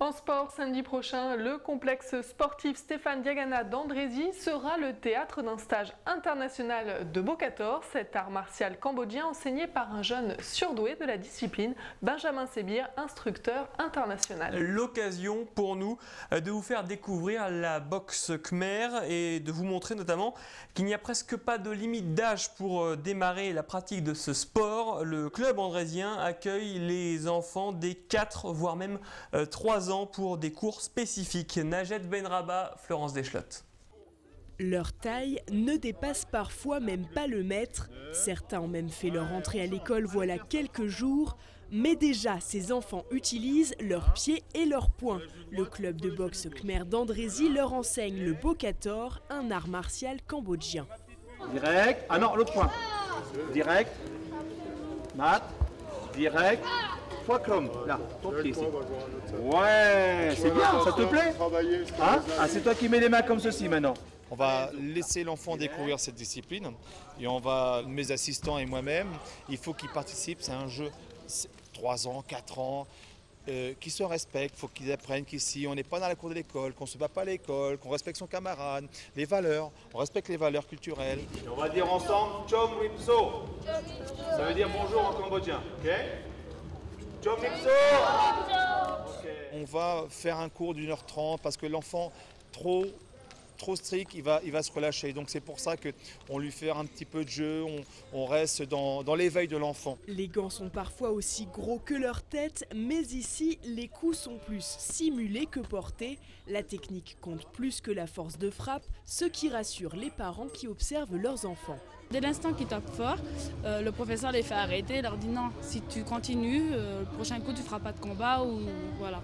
En sport, samedi prochain, le complexe sportif Stéphane Diagana d'Andrézy sera le théâtre d'un stage international de Bokator, cet art martial cambodgien enseigné par un jeune surdoué de la discipline, Benjamin Sébir, instructeur international. L'occasion pour nous euh, de vous faire découvrir la boxe khmer et de vous montrer notamment qu'il n'y a presque pas de limite d'âge pour euh, démarrer la pratique de ce sport. Le club andrésien accueille les enfants des 4 voire même 3 ans pour des cours spécifiques. Najet Benraba, Florence Deschlottes. Leur taille ne dépasse parfois même pas le mètre. Certains ont même fait leur entrée à l'école voilà quelques jours. Mais déjà, ces enfants utilisent leurs pieds et leurs poings. Le club de boxe Khmer d'Andrézy leur enseigne le Bokator, un art martial cambodgien. Direct. Ah non, l'autre point. Direct. Mat. Direct. Fois comme. Là, ton pied ici. Ouais, c'est bien, ça te plaît hein Ah, c'est toi qui mets les mains comme ceci maintenant. On va laisser l'enfant découvrir cette discipline et on va, mes assistants et moi-même, il faut qu'ils participent. C'est un jeu 3 ans, 4 ans, euh, qui se respectent, il faut qu'ils apprennent qu'ici, on n'est pas dans la cour de l'école, qu'on ne se bat pas à l'école, qu'on respecte son camarade, les valeurs, on respecte les valeurs culturelles. on va dire ensemble Chom Ripso. Ça veut dire bonjour en cambodgien, ok? On va faire un cours d'une heure trente parce que l'enfant trop trop strict, il va, il va se relâcher. Donc c'est pour ça qu'on lui fait un petit peu de jeu, on, reste dans, dans l'éveil de l'enfant. Les gants sont parfois aussi gros que leur tête, mais ici, les coups sont plus simulés que portés. La technique compte plus que la force de frappe, ce qui rassure les parents qui observent leurs enfants. Dès l'instant qu'ils tapent fort, euh, le professeur les fait arrêter, leur dit non, si tu continues, euh, le prochain coup tu feras pas de combat ou voilà.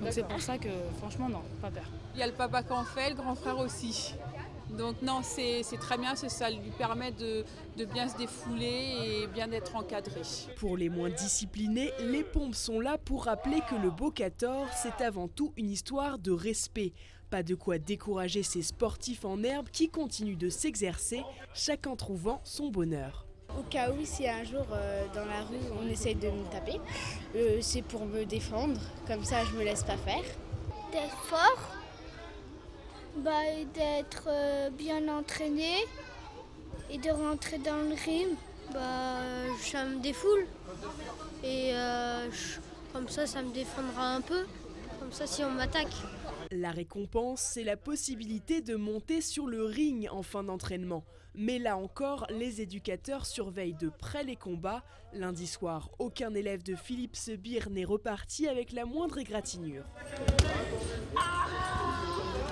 Donc c'est pour ça que franchement non, pas peur. Il y a le papa qui en fait, le grand frère aussi. Donc non, c'est très bien, ça lui permet de, bien se défouler et bien d'être encadré. Pour les moins disciplinés, les pompes sont là pour rappeler que le Bocator, c'est avant tout une histoire de respect. Pas de quoi décourager ces sportifs en herbe qui continuent de s'exercer, chacun trouvant son bonheur. Au cas où si un jour euh, dans la rue on essaye de me taper, euh, c'est pour me défendre, comme ça je me laisse pas faire. D'être fort, bah, d'être euh, bien entraîné et de rentrer dans le ring, bah, ça me défoule. Et comme ça, ça me défendra un peu, comme ça si on m'attaque. La récompense, c'est la possibilité de monter sur le ring en fin d'entraînement. Mais là encore, les éducateurs surveillent de près les combats. Lundi soir, aucun élève de Philippe Sebir n'est reparti avec la moindre égratignure.